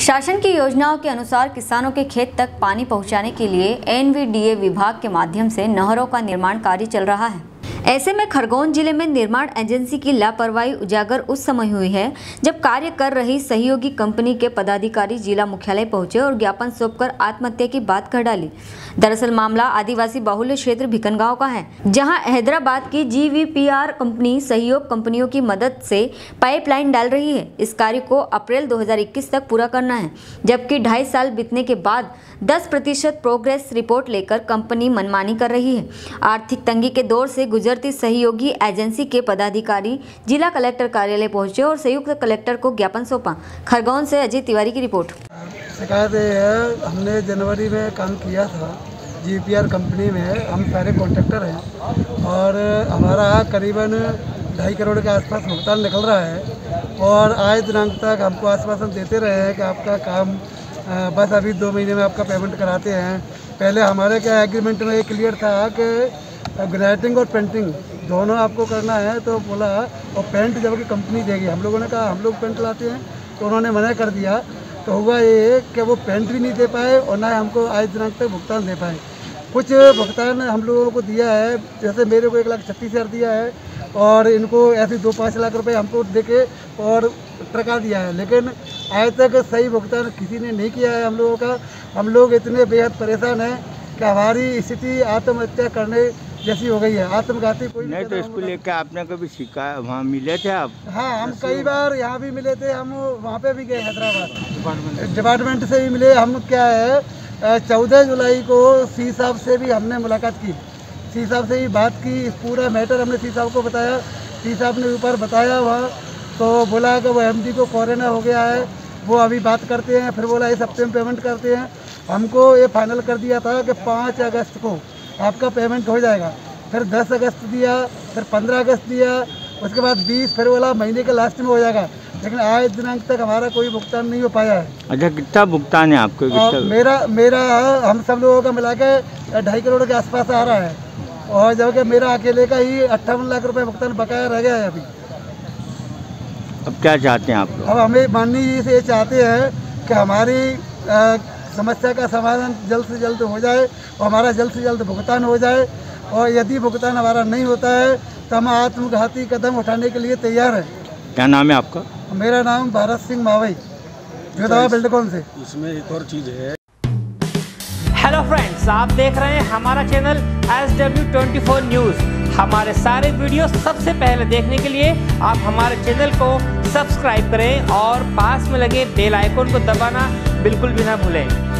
शासन की योजनाओं के अनुसार किसानों के खेत तक पानी पहुँचाने के लिए एनवीडीए विभाग के माध्यम से नहरों का निर्माण कार्य चल रहा है। ऐसे में खरगोन ज़िले में निर्माण एजेंसी की लापरवाही उजागर उस समय हुई है, जब कार्य कर रही सहयोगी कंपनी के पदाधिकारी जिला मुख्यालय पहुँचे और ज्ञापन सौंपकर आत्महत्या की बात कह डाली। दरअसल मामला आदिवासी बाहुल्य क्षेत्र भिकनगांव का है, जहाँ हैदराबाद की जीवीपीआर कंपनी सहयोग कंपनियों की मदद से पाइपलाइन डाल रही है। इस कार्य को अप्रैल 2021 तक पूरा करना है, जबकि ढाई साल बीतने के बाद 10 प्रतिशत प्रोग्रेस रिपोर्ट लेकर कंपनी मनमानी कर रही है। आर्थिक तंगी के दौर से गुजरती सहयोगी एजेंसी के पदाधिकारी जिला कलेक्टर कार्यालय पहुँचे और संयुक्त कलेक्टर को ज्ञापन सौंपा। खरगोन से अजय तिवारी की रिपोर्ट। शिकायत है, हमने जनवरी में काम किया था, जीपीआर कंपनी में, हम सारे कॉन्ट्रैक्टर हैं, और हमारा करीबन ढाई करोड़ के आसपास भुगतान निकल रहा है, और आज दिनांक तक हमको आश्वासन देते रहे हैं कि आपका काम बस अभी दो महीने में आपका पेमेंट कराते हैं। पहले हमारे क्या एग्रीमेंट में ये क्लियर था कि ग्रेटिंग और पेंटिंग दोनों आपको करना है तो बोला, और पेंट जब जबकि कंपनी देगी। हम लोगों ने कहा, हम लोग पेंट लाते हैं। तो उन्होंने मना कर दिया। तो हुआ ये कि वो पेंट भी नहीं दे पाए और ना हमको आज दिनांक तक भुगतान दे पाए। कुछ भुगतान हम लोगों को दिया है, जैसे मेरे को एक लाख छत्तीस हज़ार दिया है और इनको ऐसे दो पाँच लाख रुपए हमको दे के और टका दिया है। लेकिन आज तक सही भुगतान किसी ने नहीं किया है हम लोगों का। हम लोग इतने बेहद परेशान हैं कि हमारी स्थिति आत्महत्या करने जैसी हो गई है। आत्मघाती कोई नहीं तो इसको लेकर आपने कभी शिकायत वहाँ मिले थे आप? हाँ हम कई बार यहाँ भी मिले थे हम वहाँ पे भी गए हैदराबाद। डिपार्टमेंट से भी मिले। हम क्या है चौदह जुलाई को सी साहब से भी हमने मुलाकात की। सी साहब से भी बात की। पूरा मैटर हमने सी साहब को बताया। सी साहब ने ऊपर बताया वहाँ तो बोला कि वो एमडी को कोरोना हो गया है। वो अभी बात करते हैं फिर बोला इस हफ़्ते में पेमेंट करते हैं। हमको ये फाइनल कर दिया था कि पाँच अगस्त को आपका पेमेंट हो जाएगा। फिर दस अगस्त दिया फिर पंद्रह अगस्त दिया उसके बाद बीस फिर बोला महीने के लास्ट में हो जाएगा। लेकिन आज दिनांक तक हमारा कोई भुगतान नहीं हो पाया है। अच्छा कितना भुगतान है आपको? कितना मेरा मेरा हम सब लोगों का मिला के ढाई करोड़ के आसपास आ रहा है। और जबकि मेरा अकेले का ही अट्ठावन लाख रुपए भुगतान बकाया रह गया है अभी। अब क्या चाहते हैं आप लोग? अब हमें माननीय जी से ये चाहते हैं कि हमारी अ, समस्या का समाधान जल्द से जल्द हो जाए और हमारा जल्द से जल्द भुगतान हो जाए और यदि भुगतान हमारा नहीं होता है तो हम आत्मघाती कदम उठाने के लिए तैयार हैं। क्या नाम है आपका? मेरा नाम भारत सिंह मावई जोधवा बिल्डकॉन से। इसमें एक और चीज़ है। हेलो फ्रेंड्स आप देख रहे हैं हमारा channel S W twenty four news हमारे सारे वीडियो सबसे पहले देखने के लिए आप हमारे चैनल को सब्सक्राइब करें और पास में लगे बेल आइकन को दबाना बिल्कुल भी ना भूलें।